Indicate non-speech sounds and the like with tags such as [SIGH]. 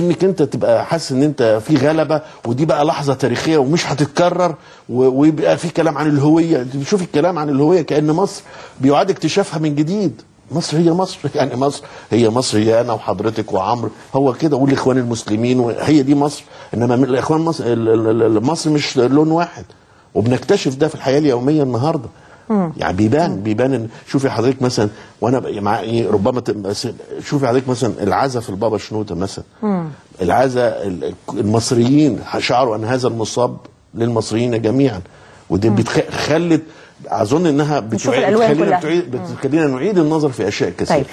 انك انت تبقى حاسس ان انت في غلبة ودي بقى لحظة تاريخية ومش هتتكرر ويبقى في كلام عن الهوية. انت بتشوف الكلام عن الهوية كأن مصر بيعاد اكتشافها من جديد. مصر هي مصر [LAUGHS] يعني مصر هي مصر هي أنا وحضرتك وعمرو. هو كده والإخوان المسلمين هي دي مصر. إنما الإخوان مصر مصر مش لون واحد. وبنكتشف ده في الحياة اليومية النهارده. يعني بيبان بيبان شوفي حضرتك مثلا وأنا مع إيه ربما شوفي حضرتك مثلا العزا في البابا شنوده مثلا. العزا ال- المصريين شعروا أن هذا المصاب للمصريين جميعا. ودي بتخ- خلت أظن إنها بتخلينا نعيد النظر في أشياء كثيرة. طيب.